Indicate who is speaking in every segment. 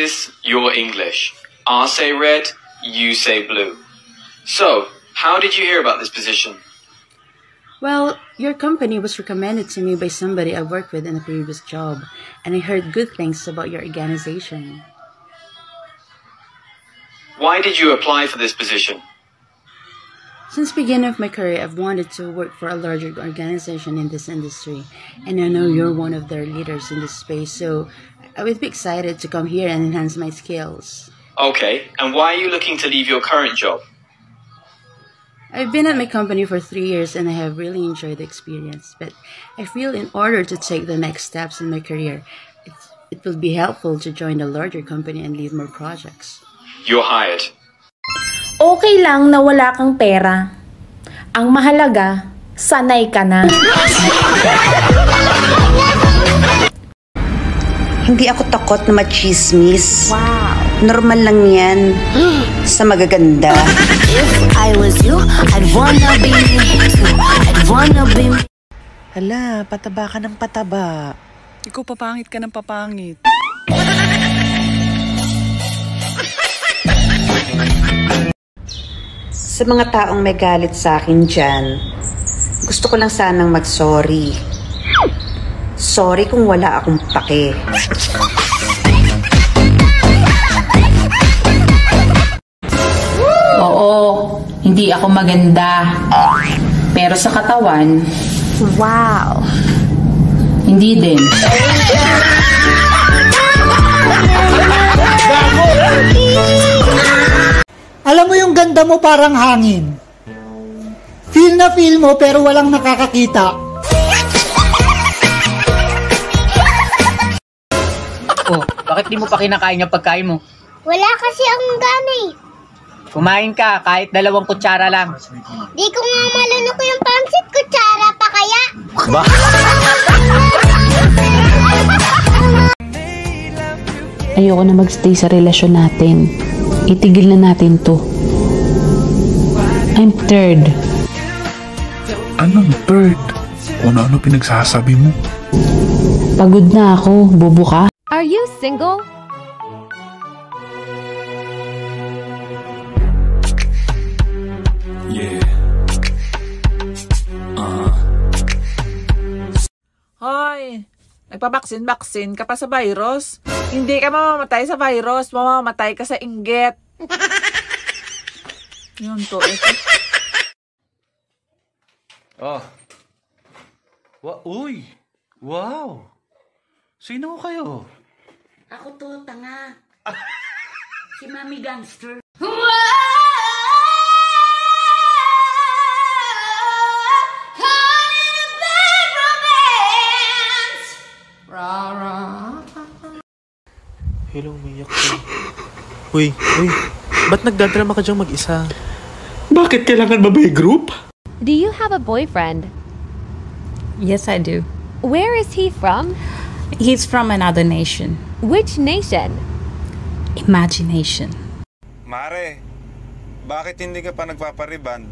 Speaker 1: Practice your English. I say red, you say blue. So, how did you hear about this position?
Speaker 2: Well, your company was recommended to me by somebody I worked with in a previous job, and I heard good things about your organization.
Speaker 1: Why did you apply for this position?
Speaker 2: Since beginning of my career, I've wanted to work for a larger organization in this industry, and I know you're one of their leaders in this space, so I would be excited to come here and enhance my skills.
Speaker 1: Okay, and why are you looking to leave your current job?
Speaker 2: I've been at my company for three years and I have really enjoyed the experience, but I feel in order to take the next steps in my career, it's, it will be helpful to join a larger company and lead more projects.
Speaker 1: You're hired.
Speaker 3: Okay lang na wala kang pera. Ang mahalaga, sanay ka na.
Speaker 4: Hindi ako takot na machismis.
Speaker 3: Wow.
Speaker 4: Normal lang yan sa magaganda.
Speaker 5: If I was you, I'd wanna be me too. I'd wanna be me.
Speaker 6: Hala, pataba ka ng pataba.
Speaker 7: Ikaw papangit ka ng papangit.
Speaker 4: Sa mga taong may galit sa akin dyan, gusto ko lang sanang mag-sorry. Sorry kung wala akong pake.
Speaker 8: Oo, hindi ako maganda. Pero sa katawan,
Speaker 3: Wow.
Speaker 8: hindi din.
Speaker 9: Alam mo yung ganda mo parang hangin. Feel na feel mo pero walang nakakakita.
Speaker 10: Oh, bakit di mo pa kinakain yung pagkain mo?
Speaker 11: Wala kasi akong gana eh.
Speaker 10: Kumain ka kahit dalawang kutsara lang.
Speaker 11: Di ko nga malunok yung pansit kutsara pa kaya.
Speaker 10: Ba?
Speaker 12: Ayoko na magstay sa relasyon natin. Itigil na natin to. I'm third.
Speaker 13: Anong third? Kung ano pinagsasabi mo?
Speaker 12: Pagod na ako. Bobo ka?
Speaker 14: Are you single?
Speaker 13: Yeah. Uh,
Speaker 6: Hoy, nagpabaksin-baksin ka pa sa virus? Hindi ka mamamatay sa virus, mamamatay ka sa inggit. Yun to, eh.
Speaker 15: Oh. Wa uy! Wow! Sino kayo?
Speaker 16: Ako to, tanga. si Mami Gangster.
Speaker 17: Hello, umiyak ka. Uy, uy. Ba't nagdadrama ka dyan mag-isa?
Speaker 13: Bakit kailangan ba may group?
Speaker 14: Do you have a boyfriend?
Speaker 18: Yes, I do.
Speaker 14: Where is he from?
Speaker 18: He's from another nation.
Speaker 14: Which nation?
Speaker 18: Imagination.
Speaker 19: Mare, bakit hindi ka pa nagpapariban?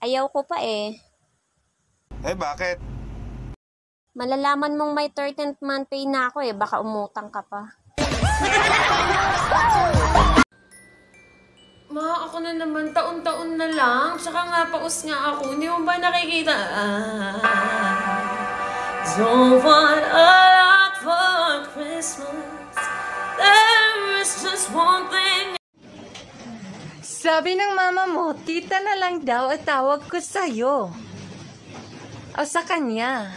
Speaker 20: Ayaw ko pa eh.
Speaker 19: Eh bakit?
Speaker 20: Malalaman mong may 13th month pay na ako eh. Baka umutang ka pa.
Speaker 6: Ma, ako na naman, taon-taon na lang. Tsaka nga, paus nga ako. Hindi mo ba nakikita? Ah, don't want for Christmas. There is just one thing.
Speaker 4: Sabi ng mama mo, tita na lang daw at tawag ko sa'yo. O sa kanya.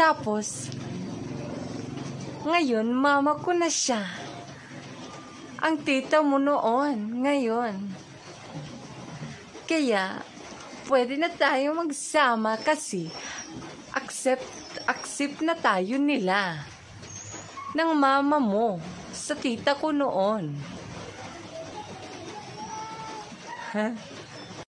Speaker 4: Tapos, ngayon, mama ko na siya. Ang tita mo noon, ngayon. Kaya, pwede na tayo magsama kasi accept, accept na tayo nila. Ng mama mo sa tita ko noon. Ha?